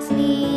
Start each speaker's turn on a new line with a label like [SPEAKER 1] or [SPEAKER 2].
[SPEAKER 1] Frihet,